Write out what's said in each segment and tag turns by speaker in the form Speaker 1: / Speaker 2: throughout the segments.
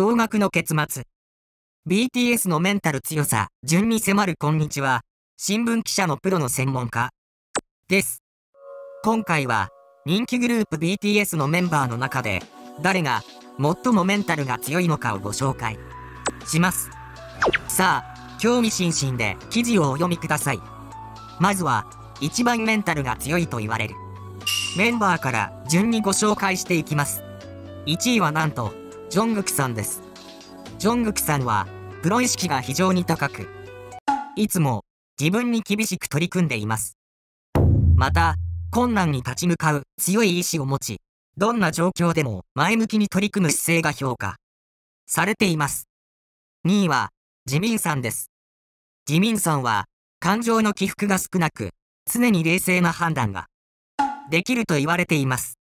Speaker 1: 驚愕の結末。BTS のメンタル強さ、順に迫るこんにちは。新聞記者のプロの専門家。です。今回は、人気グループ BTS のメンバーの中で、誰が最もメンタルが強いのかをご紹介します。さあ、興味津々で記事をお読みください。まずは、一番メンタルが強いと言われる。メンバーから順にご紹介していきます。1位はなんと、ジョングクさんです。ジョングクさんは、プロ意識が非常に高く、いつも自分に厳しく取り組んでいます。また、困難に立ち向かう強い意志を持ち、どんな状況でも前向きに取り組む姿勢が評価されています。2位は、ジミンさんです。ジミンさんは、感情の起伏が少なく、常に冷静な判断ができると言われています。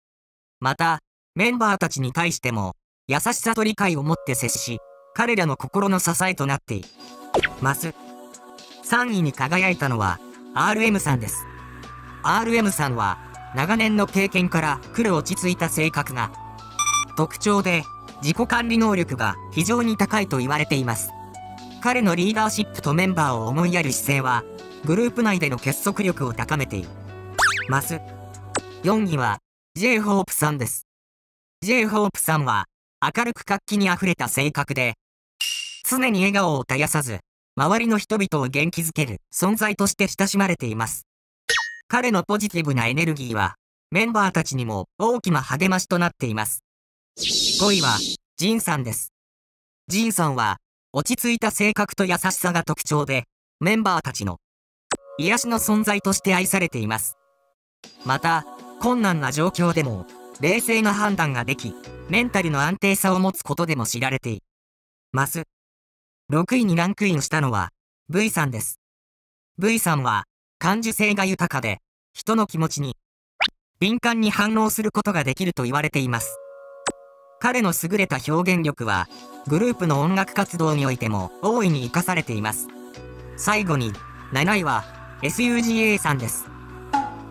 Speaker 1: また、メンバーたちに対しても、優しさと理解を持って接し、彼らの心の支えとなっています。3位に輝いたのは、RM さんです。RM さんは、長年の経験から来る落ち着いた性格が特徴で、自己管理能力が非常に高いと言われています。彼のリーダーシップとメンバーを思いやる姿勢は、グループ内での結束力を高めています。4位は、J-HOPE さんです。J-HOPE さんは、明るく活気に溢れた性格で、常に笑顔を絶やさず、周りの人々を元気づける存在として親しまれています。彼のポジティブなエネルギーは、メンバーたちにも大きな励ましとなっています。5位は、ジンさんです。ジンさんは、落ち着いた性格と優しさが特徴で、メンバーたちの癒しの存在として愛されています。また、困難な状況でも、冷静な判断ができ、メンタルの安定さを持つことでも知られています。6位にランクインしたのは、V さんです。V さんは、感受性が豊かで、人の気持ちに敏感に反応することができると言われています。彼の優れた表現力は、グループの音楽活動においても大いに活かされています。最後に、7位は、SUGA さんです。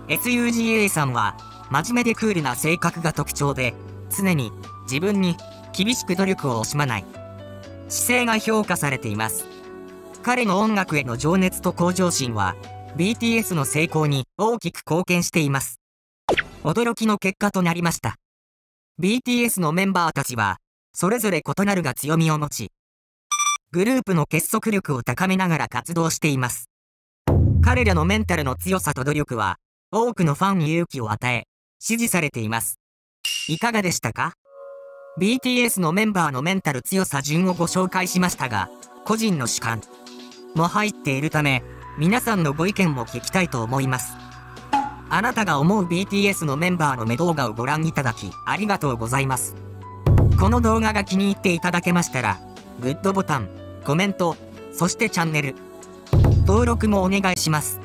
Speaker 1: SUGA さんは、真面目でクールな性格が特徴で、常に自分に厳しく努力を惜しまない姿勢が評価されています。彼の音楽への情熱と向上心は、BTS の成功に大きく貢献しています。驚きの結果となりました。BTS のメンバーたちは、それぞれ異なるが強みを持ち、グループの結束力を高めながら活動しています。彼らのメンタルの強さと努力は、多くのファンに勇気を与え、支持されています。いかがでしたか ?BTS のメンバーのメンタル強さ順をご紹介しましたが、個人の主観も入っているため、皆さんのご意見も聞きたいと思います。あなたが思う BTS のメンバーの目動画をご覧いただき、ありがとうございます。この動画が気に入っていただけましたら、グッドボタン、コメント、そしてチャンネル、登録もお願いします。